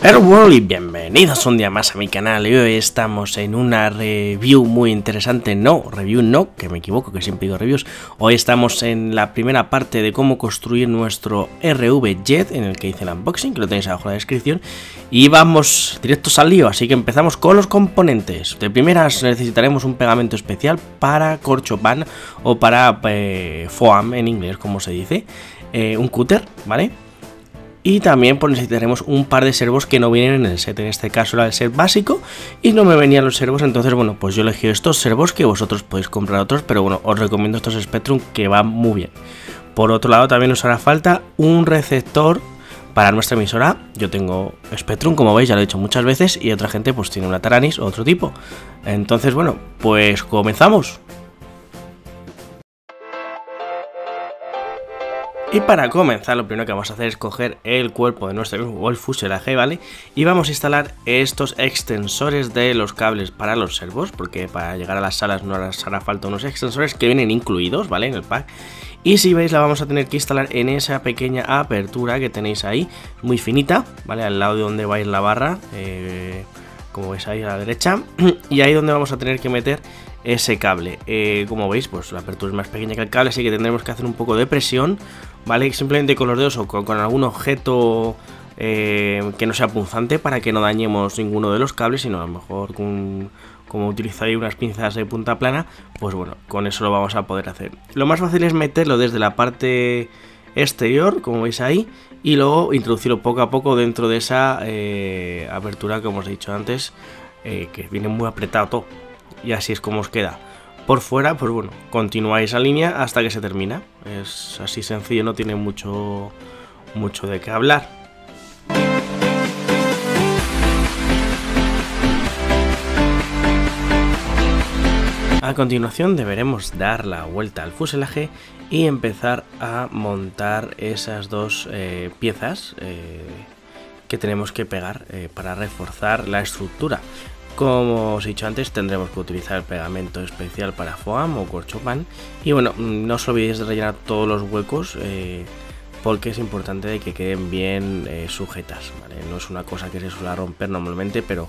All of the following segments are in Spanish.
Hello World y bienvenidos un día más a mi canal. Y hoy estamos en una review muy interesante, no, review no, que me equivoco, que siempre digo reviews, hoy estamos en la primera parte de cómo construir nuestro RV Jet en el que hice el unboxing, que lo tenéis abajo en la descripción. Y vamos directos al lío, así que empezamos con los componentes, de primeras necesitaremos un pegamento especial para corchopan o para eh, foam en inglés como se dice, eh, un cúter, ¿vale? Y también pues, necesitaremos un par de servos que no vienen en el set. En este caso era el set básico y no me venían los servos. Entonces, bueno, pues yo elegí estos servos que vosotros podéis comprar otros. Pero bueno, os recomiendo estos Spectrum que van muy bien. Por otro lado, también nos hará falta un receptor para nuestra emisora. Yo tengo Spectrum, como veis, ya lo he dicho muchas veces. Y otra gente pues tiene una Taranis o otro tipo. Entonces, bueno, pues comenzamos. Y para comenzar, lo primero que vamos a hacer es coger el cuerpo de nuestro o el fuselaje, ¿vale? Y vamos a instalar estos extensores de los cables para los servos, porque para llegar a las salas nos hará falta unos extensores que vienen incluidos, ¿vale? En el pack. Y si veis, la vamos a tener que instalar en esa pequeña apertura que tenéis ahí, muy finita, ¿vale? Al lado de donde va la barra, eh, como veis ahí a la derecha. Y ahí donde vamos a tener que meter ese cable. Eh, como veis, pues la apertura es más pequeña que el cable, así que tendremos que hacer un poco de presión, ¿vale? Simplemente con los dedos o con, algún objeto eh, que no sea punzante para que no dañemos ninguno de los cables, sino a lo mejor con, como utilizáis unas pinzas de punta plana, pues bueno, con eso lo vamos a poder hacer. Lo más fácil es meterlo desde la parte exterior, como veis ahí, y luego introducirlo poco a poco dentro de esa eh, apertura que hemos dicho antes, que viene muy apretado y así es como os queda. Por fuera, pues bueno, continuáis la línea hasta que se termina. Es así sencillo, no tiene mucho, mucho de qué hablar. A continuación deberemos dar la vuelta al fuselaje y empezar a montar esas dos eh, piezas eh, que tenemos que pegar eh, para reforzar la estructura. Como os he dicho antes, tendremos que utilizar el pegamento especial para foam o corchopan. Y bueno, no os olvidéis de rellenar todos los huecos porque es importante que queden bien sujetas. No es una cosa que se suele romper normalmente, pero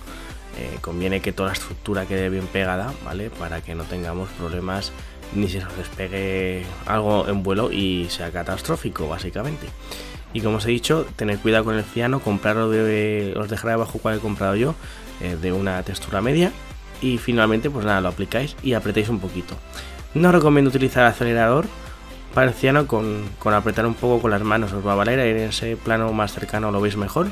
conviene que toda la estructura quede bien pegada, ¿vale? Para que no tengamos problemas ni se nos despegue algo en vuelo y sea catastrófico, básicamente. Y como os he dicho, tener cuidado con el ciano, comprarlo de, os dejaré abajo cuál he comprado yo, eh, de una textura media y finalmente pues nada, lo aplicáis y apretáis un poquito. No recomiendo utilizar acelerador para el ciano con, apretar un poco con las manos os va a valer, en ese plano más cercano lo veis mejor,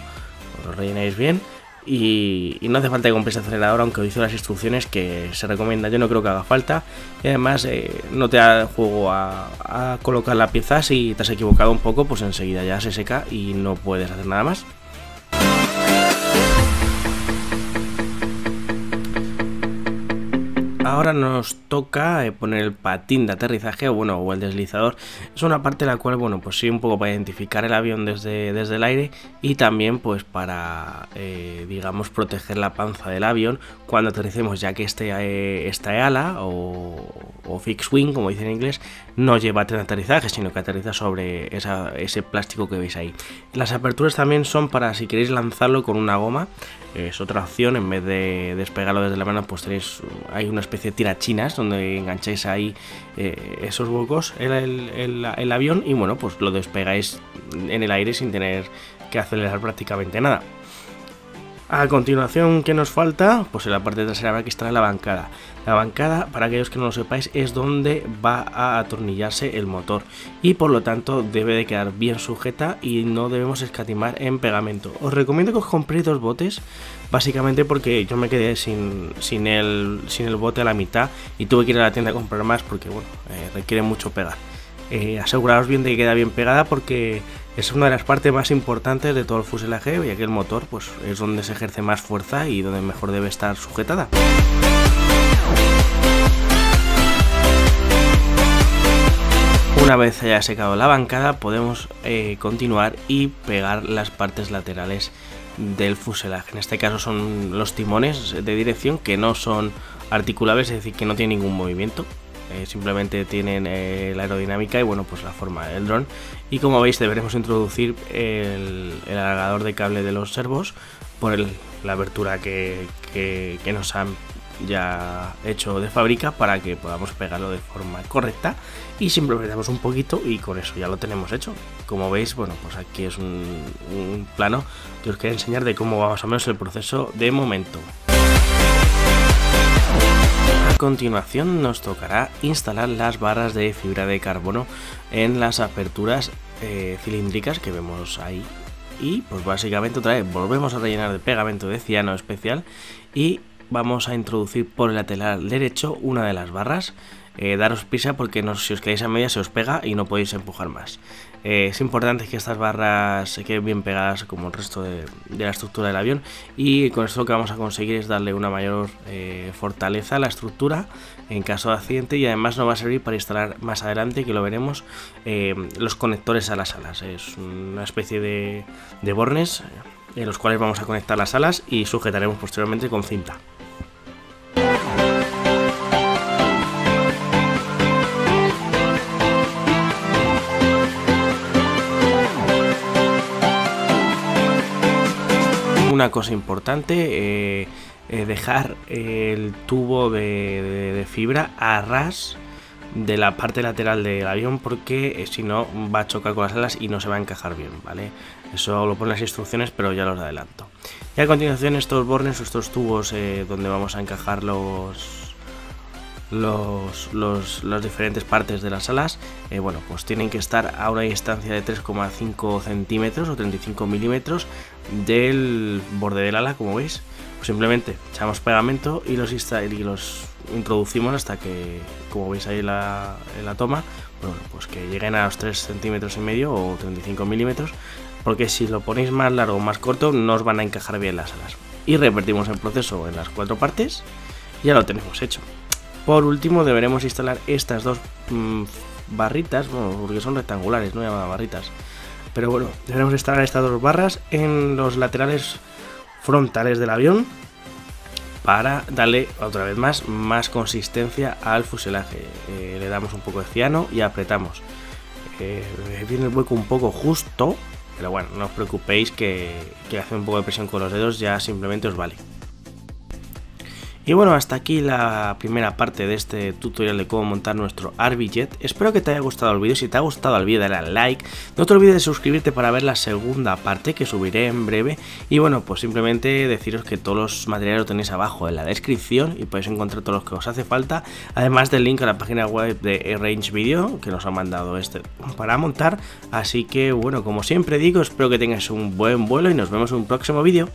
lo rellenáis bien y, no hace falta que compréis acelerador aunque hice las instrucciones que se recomienda, yo no creo que haga falta. Y además eh, no te da juego a, a colocar la pieza. Si te has equivocado un poco pues enseguida ya se seca y no puedes hacer nada más. Ahora nos toca eh, poner el patín de aterrizaje o bueno o el deslizador. Es una parte la cual bueno pues sí un poco para identificar el avión desde, desde el aire y también pues para eh, digamos proteger la panza del avión cuando aterricemos ya que este, eh, esta ala o, o fixed wing como dice en inglés no lleva aterrizaje sino que aterriza sobre ese plástico que veis ahí. Las aperturas también son para si queréis lanzarlo con una goma es otra opción en vez de despegarlo desde la mano pues tenéis hay una especie de tirachinas donde engancháis ahí eh, esos huecos el, el, avión y bueno pues lo despegáis en el aire sin tener que acelerar prácticamente nada a continuación, ¿qué nos falta? Pues en la parte trasera habrá que instalar la bancada. La bancada, para aquellos que no lo sepáis, es donde va a atornillarse el motor y por lo tanto debe de quedar bien sujeta y no debemos escatimar en pegamento. Os recomiendo que os compréis dos botes, básicamente porque yo me quedé sin, sin, el, sin el bote a la mitad y tuve que ir a la tienda a comprar más porque bueno, eh, requiere mucho pegar. Eh, aseguraos bien de que queda bien pegada porque es una de las partes más importantes de todo el fuselaje, ya que el motor pues, es donde se ejerce más fuerza y donde mejor debe estar sujetada. Una vez haya secado la bancada podemos eh, continuar y pegar las partes laterales del fuselaje. En este caso son los timones de dirección que no son articulables, es decir, que no tienen ningún movimiento eh, simplemente tienen eh, la aerodinámica y bueno, pues la forma del dron. Y como veis deberemos introducir el, alargador de cable de los servos por la abertura que, que, nos han ya hecho de fábrica para que podamos pegarlo de forma correcta. Y simplemente damos un poquito y con eso ya lo tenemos hecho. Como veis bueno pues aquí es un, plano que os quiero enseñar de cómo va más o menos el proceso de momento continuación nos tocará instalar las barras de fibra de carbono en las aperturas eh, cilíndricas que vemos ahí y pues básicamente otra vez volvemos a rellenar de pegamento de ciano especial y vamos a introducir por el lateral derecho una de las barras. Eh, daros prisa porque si os quedáis a media se os pega y no podéis empujar más. Eh, es importante que estas barras se queden bien pegadas como el resto de, la estructura del avión y con esto lo que vamos a conseguir es darle una mayor eh, fortaleza a la estructura en caso de accidente y además nos va a servir para instalar más adelante que lo veremos los conectores a las alas. Es una especie de, de bornes en los cuales vamos a conectar las alas y sujetaremos posteriormente con cinta. Una cosa importante, eh, eh, dejar el tubo de, fibra a ras de la parte lateral del avión porque eh, si no va a chocar con las alas y no se va a encajar bien, ¿vale? Eso lo ponen las instrucciones, pero ya los adelanto. Y a continuación estos bornes, estos tubos donde vamos a encajar los los, las diferentes partes de las alas, eh, bueno, pues tienen que estar a una distancia de 3,5 centímetros o 35 milímetros del borde del ala, como veis. Pues simplemente echamos pegamento y los, los introducimos hasta que, como veis ahí en la, la toma, bueno, pues que lleguen a los 3 centímetros y medio o 35 milímetros, porque si lo ponéis más largo o más corto, no os van a encajar bien las alas. Y repetimos el proceso en las cuatro partes, ya lo tenemos hecho. Por último deberemos instalar estas dos mm, barritas, bueno, porque son rectangulares, no llamadas barritas. Pero bueno, deberemos instalar estas dos barras en los laterales frontales del avión para darle otra vez más más consistencia al fuselaje. Eh, le damos un poco de ciano y apretamos. Eh, viene el hueco un poco justo, pero bueno, no os preocupéis que, que hace un poco de presión con los dedos ya simplemente os vale. Y bueno, hasta aquí la primera parte de este tutorial de cómo montar nuestro Arbijet. Espero que te haya gustado el vídeo. Si te ha gustado el vídeo, dale al like. No te olvides de suscribirte para ver la segunda parte que subiré en breve. Y bueno, pues simplemente deciros que todos los materiales los tenéis abajo en la descripción y podéis encontrar todos los que os hace falta. Además del link a la página web de Range Video que nos ha mandado este para montar. Así que bueno, como siempre digo, espero que tengáis un buen vuelo y nos vemos en un próximo vídeo.